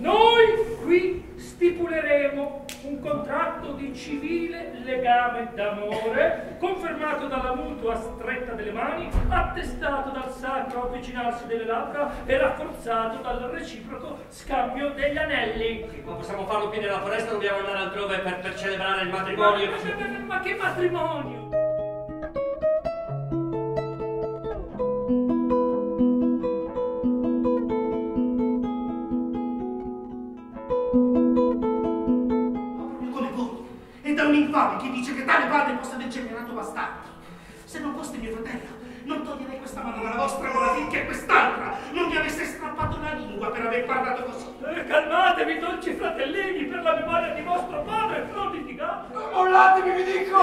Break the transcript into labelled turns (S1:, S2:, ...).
S1: Noi qui stipuleremo un contratto di civile legame d'amore, confermato dalla mutua stretta delle mani, attestato dal sacro avvicinarsi delle labbra e rafforzato dal reciproco scambio degli anelli.
S2: Sì, ma possiamo farlo qui nella foresta dobbiamo andare altrove per, per celebrare il matrimonio?
S1: Ma, ma- ma- ma che matrimonio!
S3: Da un infame che dice che tale padre possa aver generato bastardi. Se non foste mio fratello, non toglierei questa mano dalla vostra gola finché quest'altra non mi avesse strappato la lingua per aver parlato così.
S1: Eh, calmatevi, dolci fratellini, per la memoria di vostro padre, non litigate.
S3: Mollatevi, vi dico!